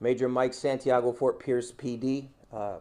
Major Mike Santiago, Fort Pierce PD. Uh,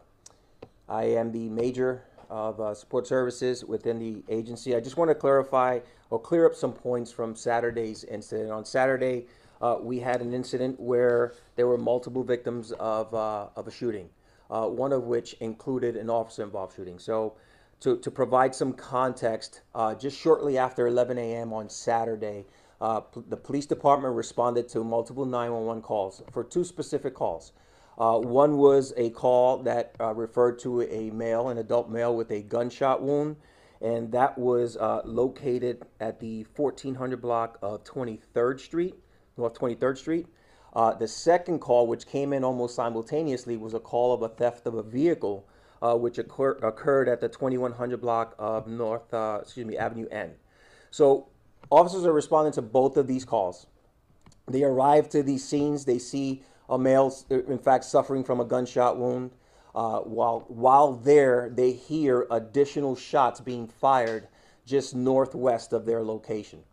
I am the major of uh, support services within the agency. I just want to clarify or clear up some points from Saturday's incident. On Saturday, uh, we had an incident where there were multiple victims of, uh, of a shooting, uh, one of which included an officer involved shooting. So, to, to provide some context, uh, just shortly after 11 a.m. on Saturday, uh, the police department responded to multiple 911 calls for two specific calls. Uh, one was a call that uh, referred to a male, an adult male with a gunshot wound, and that was uh, located at the 1400 block of 23rd Street, North 23rd Street. Uh, the second call, which came in almost simultaneously, was a call of a theft of a vehicle, uh, which occur- occurred at the 2100 block of North, excuse me, Avenue N. So officers are responding to both of these calls. They arrive to these scenes. They see a male, in fact, suffering from a gunshot wound. Uh, while while there, they hear additional shots being fired just northwest of their location.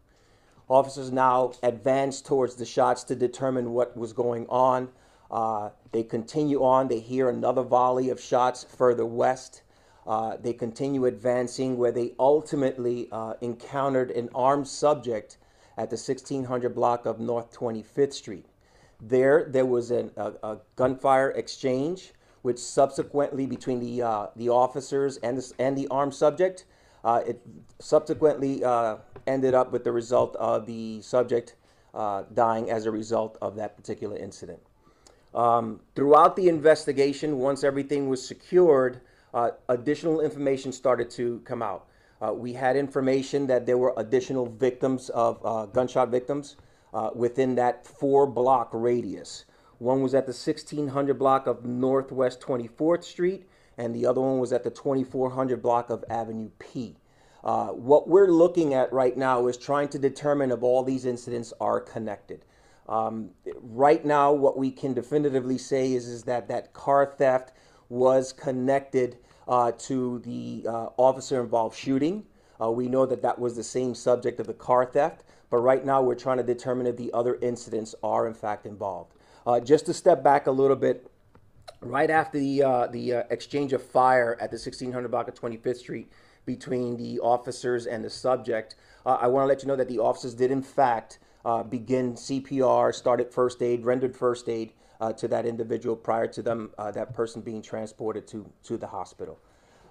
Officers now advance towards the shots to determine what was going on. Uh, they continue on. They hear another volley of shots further west. Uh, they continue advancing, where they ultimately uh, encountered an armed subject at the 1600 block of North 25th Street. There, there was an, a, a gunfire exchange, which subsequently between the uh, the officers and and the armed subject, uh, it subsequently uh, ended up with the result of the subject dying as a result of that particular incident. Um, throughout the investigation, once everything was secured, uh, additional information started to come out. Uh, we had information that there were additional victims of uh, gunshot victims uh, within that four block radius. One was at the 1600 block of Northwest 24th Street, and the other one was at the 2400 block of Avenue P. Uh, what we're looking at right now is trying to determine if all these incidents are connected. Um, right now, what we can definitively say is, is that that car theft was connected uh, to the uh, officer involved shooting. Uh, we know that that was the same subject of the car theft, but right now we're trying to determine if the other incidents are in fact involved. Uh, just to step back a little bit, right after the uh, the uh, exchange of fire at the 1600 block of 25th Street between the officers and the subject, I want to let you know that the officers did in fact begin CPR, started first aid, rendered first aid uh, to that individual prior to them uh, that person being transported to to the hospital.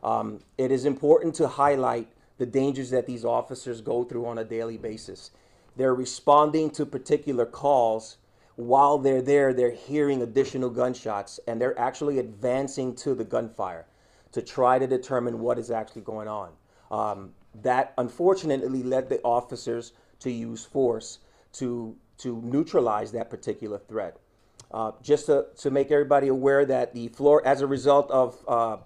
Um, it is important to highlight the dangers that these officers go through on a daily basis. They're responding to particular calls while they're there, they're hearing additional gunshots and they're actually advancing to the gunfire to try to determine what is actually going on. Um, that unfortunately led the officers to use force to, to neutralize that particular threat. Uh, just to, to make everybody aware that the floor, as a result of uh,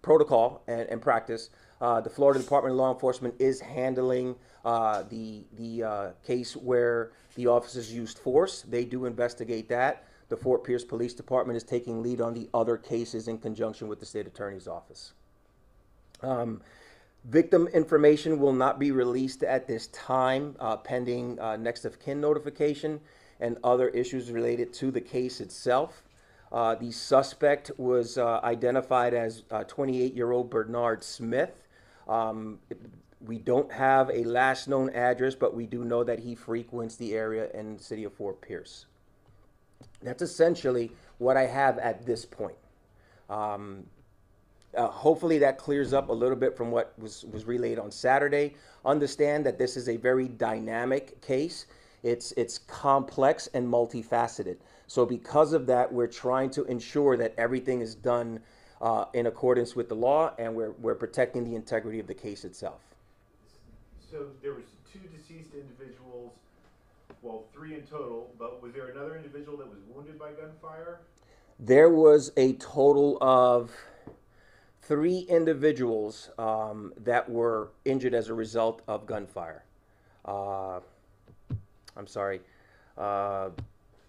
protocol and, and practice, uh, the Florida Department of Law Enforcement is handling uh, the the uh, case where the officers used force. They do investigate that. The Fort Pierce Police Department is taking lead on the other cases in conjunction with the state attorney's office. Um, victim information will not be released at this time, uh, pending next of kin notification and other issues related to the case itself. Uh, the suspect was uh, identified as 28 year old Bernard Smith. Um, we don't have a last known address, but we do know that he frequents the area in the city of Fort Pierce. That's essentially what I have at this point. Um, uh, hopefully that clears up a little bit from what was, was relayed on Saturday. Understand that this is a very dynamic case. It's, it's complex and multifaceted. So because of that, we're trying to ensure that everything is done uh, in accordance with the law and we're, we're protecting the integrity of the case itself. So there was two deceased individuals, well, three in total, but was there another individual that was wounded by gunfire? There was a total of three individuals um, that were injured as a result of gunfire. Uh, I'm sorry. Uh,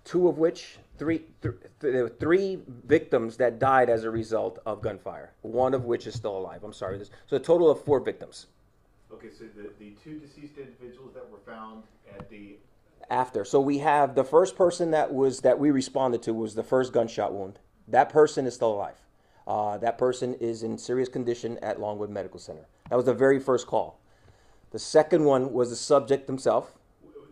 two of which, three, th- there were three victims that died as a result of gunfire. One of which is still alive. I'm sorry. There's- So a total of four victims. Okay, so the, the two deceased individuals that were found at the After, so we have the first person that was that we responded to was the first gunshot wound. That person is still alive. Uh, that person is in serious condition at Lawnwood Medical Center. That was the very first call. The second one was the subject himself.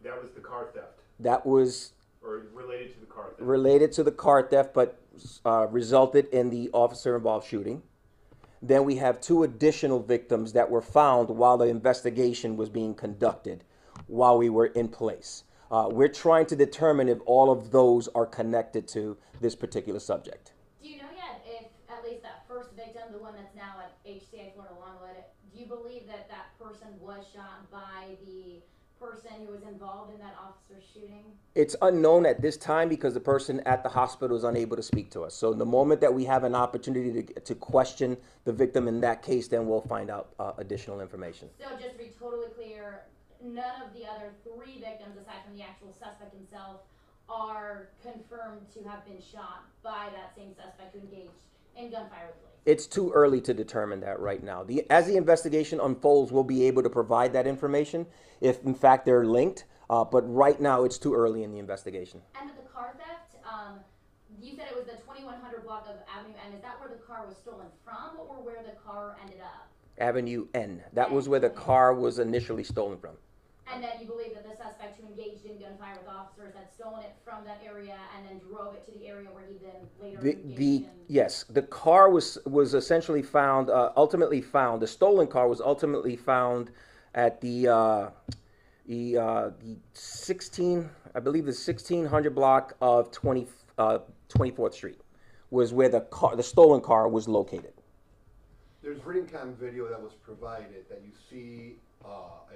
W- That was the car theft, That was or related to the car theft. related to the car theft, but uh, resulted in the officer involved shooting. Then we have two additional victims that were found while the investigation was being conducted, while we were in place. Uh, we're trying to determine if all of those are connected to this particular subject. Do you know yet if at least that first victim, the one that's now at HCA Florida Lawnwood, do you believe that that person was shot by the person who was involved in that officer's shooting? It's unknown at this time because the person at the hospital is unable to speak to us. So the moment that we have an opportunity to, to question the victim in that case, then we'll find out uh, additional information. So just to be totally clear, none of the other three victims, aside from the actual suspect himself, are confirmed to have been shot by that same suspect who engaged in gunfire with police. It's too early to determine that right now. The, as the investigation unfolds, we'll be able to provide that information if, in fact, they're linked. Uh, but right now, it's too early in the investigation. And the car theft, um, you said it was the 2100 block of Avenue N. Is that where the car was stolen from, or where the car ended up? Avenue N. That was where the car was initially stolen from. And that you believe that the suspect who engaged in gunfire with officers had stolen it from that area and then drove it to the area where he then later The, engaged the in. yes, the car was was essentially found, uh, ultimately found. The stolen car was ultimately found at the uh, the uh, the sixteen, I believe, the sixteen hundred block of 20, uh, 24th Street was where the car, the stolen car, was located. There's ring cam video that was provided that you see uh,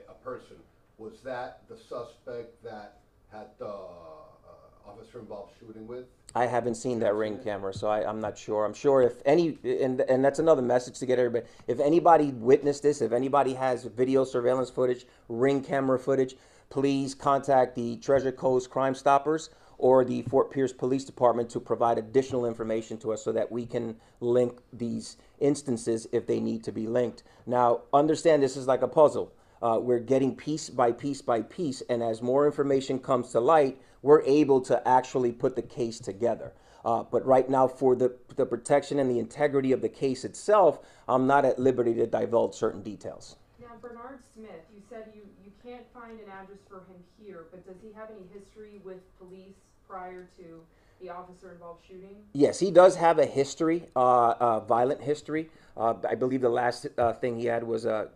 a, a person. Was that the suspect that had the uh, officer involved shooting with? I haven't seen that ring camera, so I, I'm not sure. I'm sure if any, and, and that's another message to get everybody. If anybody witnessed this, if anybody has video surveillance footage, ring camera footage, please contact the Treasure Coast Crime Stoppers or the Fort Pierce Police Department to provide additional information to us so that we can link these instances if they need to be linked. Now, understand this is like a puzzle. Uh, we're getting piece by piece by piece, and as more information comes to light, we're able to actually put the case together. Uh, but right now, for the, the protection and the integrity of the case itself, I'm not at liberty to divulge certain details. Now, Bernard Smith, you said you, you can't find an address for him here, but does he have any history with police prior to the officer involved shooting? Yes, he does have a history, uh, uh, violent history. Uh, I believe the last uh, thing he had was uh,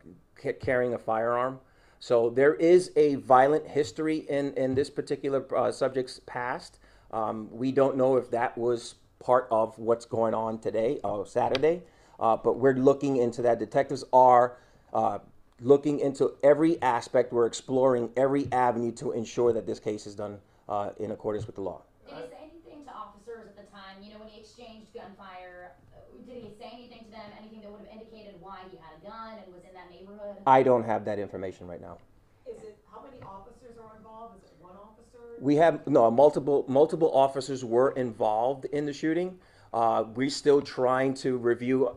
carrying a firearm. So there is a violent history in, in this particular uh, subject's past. Um, we don't know if that was part of what's going on today, uh, Saturday, uh, but we're looking into that. Detectives are uh, looking into every aspect. We're exploring every avenue to ensure that this case is done uh, in accordance with the law. Did he say anything to officers at the time? You know, when he exchanged gunfire, uh, did he say anything to them? Anything that would have indicated why he had a gun and was in that neighborhood? I don't have that information right now. Is it, how many officers are involved? Is it one officer? We have no multiple multiple officers were involved in the shooting. Uh, we're still trying to review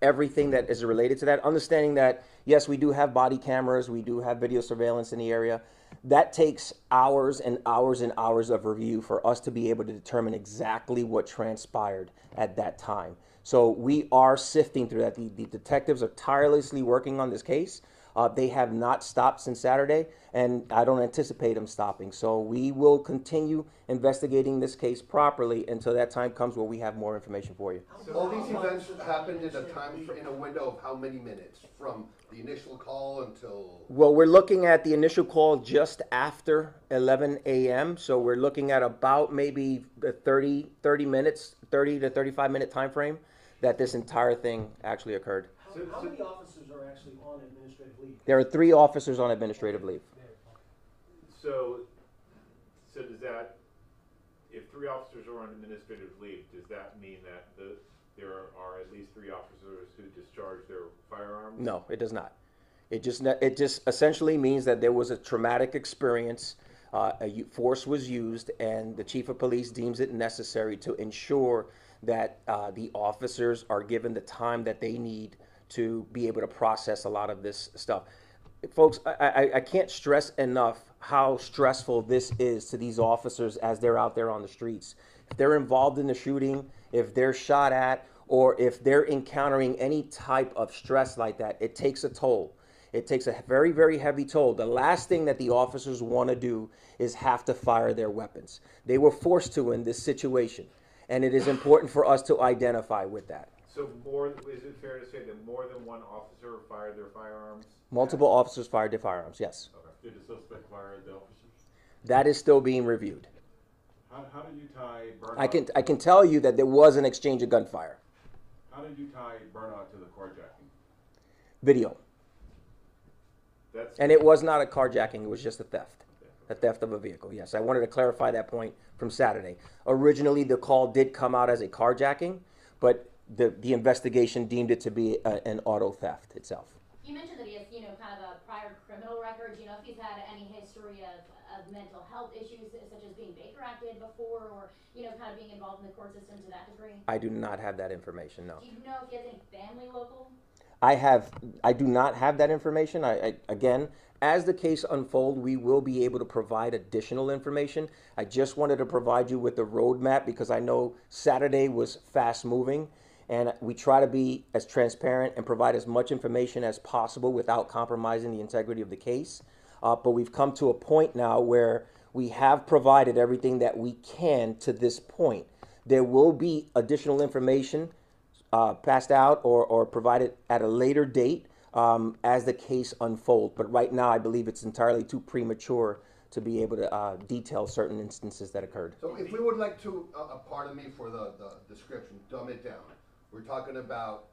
everything that is related to that, understanding that yes, we do have body cameras, we do have video surveillance in the area. That takes hours and hours and hours of review for us to be able to determine exactly what transpired at that time. So we are sifting through that. The, the detectives are tirelessly working on this case. Uh, they have not stopped since Saturday, and I don't anticipate them stopping. So we will continue investigating this case properly until that time comes where we have more information for you. All these events happened in a time, fr- in a window of how many minutes? From the initial call until, Well, we're looking at the initial call just after 11 a.m. So we're looking at about maybe 30, 30 minutes, 30 to 35 minute time frame that this entire thing actually occurred. So- How, how so- many officers are actually on administrative leave? There are three officers on administrative leave. So, so does that, if three officers are on administrative leave, does that mean that the, there are at least three officers who discharge their firearms? No, it does not. It just ne- it just essentially means that there was a traumatic experience. Uh, a u- force was used, and the chief of police deems it necessary to ensure that uh, the officers are given the time that they need to be able to process a lot of this stuff. folks, I, I, I can't stress enough how stressful this is to these officers as they're out there on the streets. If they're involved in the shooting, if they're shot at, or if they're encountering any type of stress like that, it takes a toll. It takes a very, very heavy toll. The last thing that the officers want to do is have to fire their weapons. They were forced to in this situation, and it is important for us to identify with that. So more, is it fair to say that more than one officer fired their firearms? Multiple officers fired their firearms, yes. Okay. Did the suspect fire at the officers? That is still being reviewed. How, how did you tie Bernard? I can, I can tell you that there was an exchange of gunfire. How did you tie Bernard to the carjacking? Video. That's. And it was not a carjacking, it was just a theft. A theft of a vehicle, yes. I wanted to clarify that point from Saturday. Originally, the call did come out as a carjacking, but the, the investigation deemed it to be a, an auto theft itself. You mentioned that he has, you know, kind of a prior criminal record. Do you know if he's had any history of, of mental health issues, such as being Baker Acted before, or you know, kind of being involved in the court system to that degree? I do not have that information, no. Do you know if he has any family local? I have, I do not have that information. I, I, again, as the case unfold, we will be able to provide additional information. I just wanted to provide you with the roadmap because I know Saturday was fast moving, and we try to be as transparent and provide as much information as possible without compromising the integrity of the case. Uh, but we've come to a point now where we have provided everything that we can to this point. There will be additional information uh, passed out or, or provided at a later date um, as the case unfolds. But right now, I believe it's entirely too premature to be able to uh, detail certain instances that occurred. So if we would like to, uh, pardon me for the, the description, dumb it down. We're talking about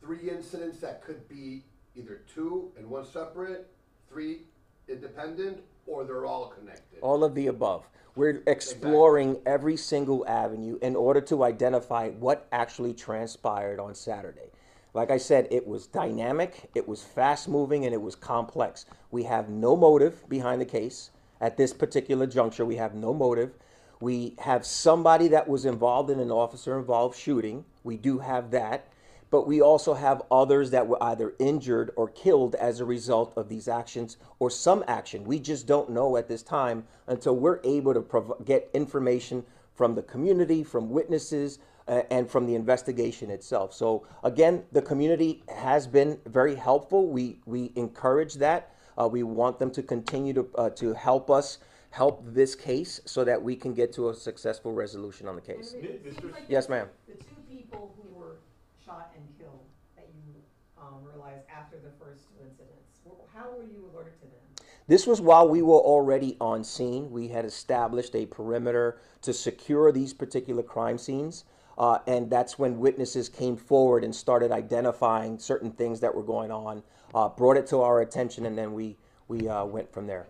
three incidents that could be either two and one separate, three independent, or they're all connected. All of the above. We're exploring every single avenue in order to identify what actually transpired on Saturday. Like I said, it was dynamic, it was fast moving, and it was complex. We have no motive behind the case. At this particular juncture, we have no motive. We have somebody that was involved in an officer involved shooting. We do have that. But we also have others that were either injured or killed as a result of these actions or some action. We just don't know at this time until we're able to get information from the community, from witnesses, uh, and from the investigation itself. So again, the community has been very helpful. We we encourage that. Uh, we want them to continue to uh, to help us help this case so that we can get to a successful resolution on the case. And it- it seems like Yes, ma'am. The two people who were shot and killed that you, um, realized after the first two incidents, wh- how were you alerted to them? This was while we were already on scene. We had established a perimeter to secure these particular crime scenes. Uh, and that's when witnesses came forward and started identifying certain things that were going on, uh, brought it to our attention, and then we, we uh, went from there.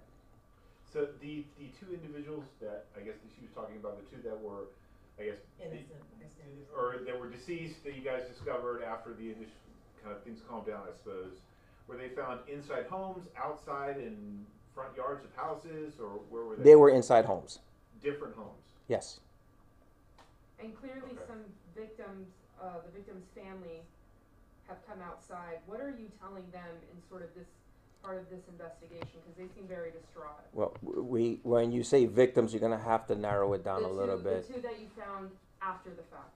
So the, the two individuals that, I guess that she was talking about, the two that were, I guess, the- Innocent bystanders. or that were deceased that you guys discovered after the initial, kind of things calmed down, I suppose. Were they found inside homes, outside in front yards of houses, or where were they? They were inside homes. Different homes. Yes. And clearly Okay. some victims, uh, the victim's family have come outside. What are you telling them in sort of this part of this investigation? Because they seem very distraught. Well, we when you say victims, you're going to have to narrow it down the a little bit. The two that you found after the fact.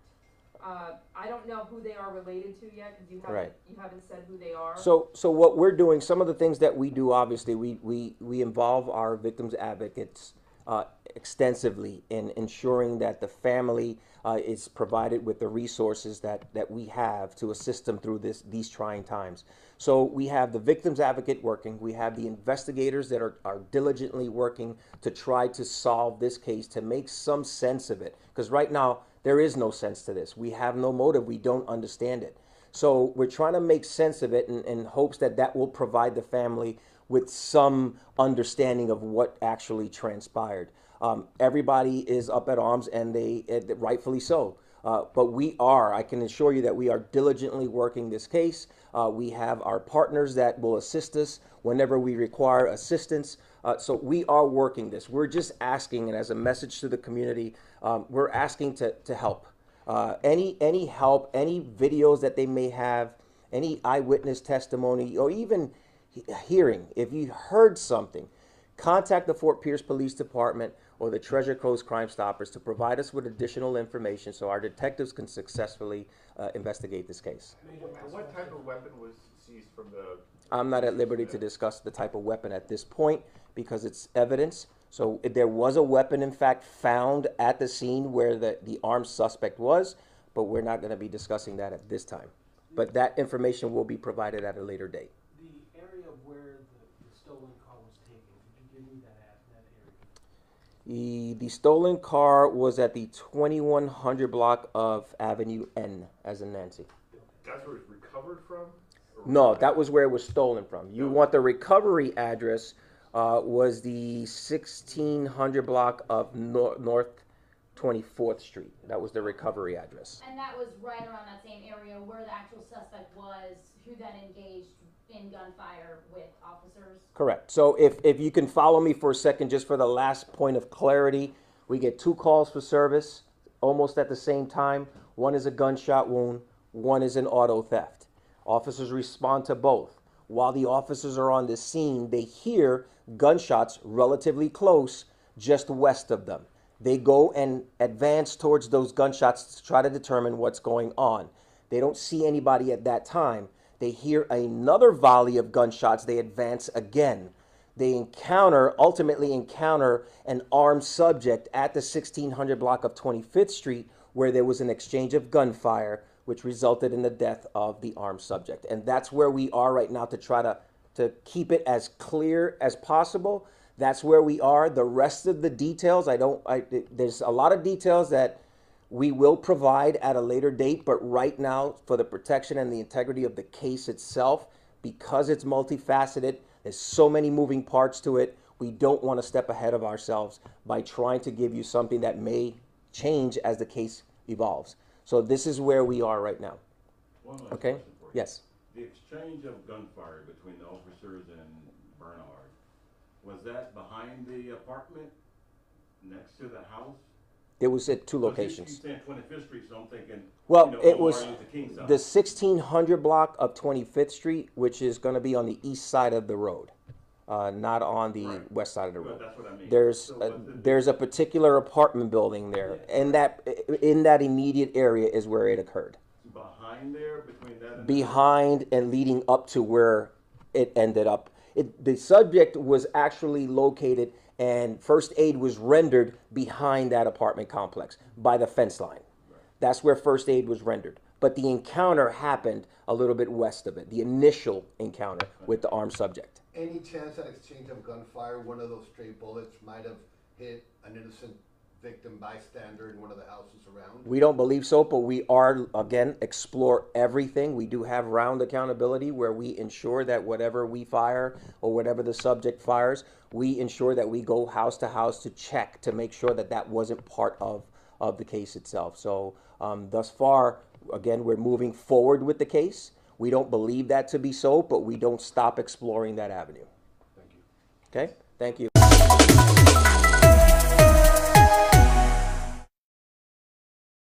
Uh, I don't know who they are related to yet because you haven't Right. you haven't said who they are. So, so what we're doing, some of the things that we do, obviously, we, we, we involve our victims advocates uh, extensively in ensuring that the family uh, is provided with the resources that, that we have to assist them through this, these trying times. So we have the victims advocate working, we have the investigators that are, are diligently working to try to solve this case, to make some sense of it. Because right now, there is no sense to this. We have no motive, we don't understand it. So we're trying to make sense of it in, in hopes that that will provide the family with some understanding of what actually transpired. Um, everybody is up at arms, and they and rightfully so. Uh, but we are, I can assure you that we are diligently working this case. Uh, we have our partners that will assist us whenever we require assistance. Uh, so we are working this. We're just asking, and as a message to the community, um, we're asking to, to help. Uh, any any help, any videos that they may have, any eyewitness testimony, or even hearing, if you heard something, contact the Fort Pierce Police Department or the Treasure Coast Crime Stoppers to provide us with additional information so our detectives can successfully uh, investigate this case. What- type of weapon was seized from the? I'm not at liberty to discuss the type of weapon at this point because it's evidence. So if there was a weapon, in fact, found at the scene where the, the armed suspect was, but we're not going to be discussing that at this time. But that information will be provided at a later date. The area of where the, the stolen car was taken, could you give me that, at- that area? The, the stolen car was at the 2100 block of Avenue N, as in Nancy. That's where it's recovered from? Or- No, that was where it was stolen from. You want the recovery address uh, was the 1600 block of Nor- North 24th Street. That was the recovery address. And that was right around that same area where the actual suspect was, who then engaged in gunfire with officers. Correct. So if, if you can follow me for a second, just for the last point of clarity, we get two calls for service almost at the same time. One is a gunshot wound, one is an auto theft. Officers respond to both. While the officers are on the scene, they hear gunshots relatively close, just west of them. They go and advance towards those gunshots to try to determine what's going on. They don't see anybody at that time. They hear another volley of gunshots. They advance again. They encounter, ultimately encounter an armed subject at the 1600 block of 25th Street where there was an exchange of gunfire, which resulted in the death of the armed subject. And that's where we are right now to try to, to keep it as clear as possible. That's where we are. The rest of the details, I don't, I, there's a lot of details that we will provide at a later date, but right now, for the protection and the integrity of the case itself, because it's multifaceted, there's so many moving parts to it, we don't want to step ahead of ourselves by trying to give you something that may change as the case evolves. So this is where we are right now. One last Okay? question for you. Yes. The exchange of gunfire between the officers and Bernard, was that behind the apartment, next to the house? It was at two you locations. keep Twenty-Fifth Street, so I'm thinking, Well, you know, it was Martin Luther King side. the 1600 block of 25th Street, which is going to be on the east side of the road, uh, not on the Right. west side of the Well, road. That's what I mean. There's So a, the- there's a particular apartment building there, and that in that immediate area is where it occurred. Behind there, between that and. Behind and leading up to where it ended up, it, the subject was actually located, and first aid was rendered behind that apartment complex by the fence line. That's where first aid was rendered. But the encounter happened a little bit west of it. The initial encounter with the armed subject. Any chance that exchange of gunfire, one of those stray bullets might have hit an innocent victim bystander in one of the houses around? We don't believe so, but we are, again, explore everything. We do have round accountability where we ensure that whatever we fire or whatever the subject fires, we ensure that we go house to house to check to make sure that that wasn't part of, of the case itself. So um, thus far, again, we're moving forward with the case. We don't believe that to be so, but we don't stop exploring that avenue. Thank you. Okay? Thank you.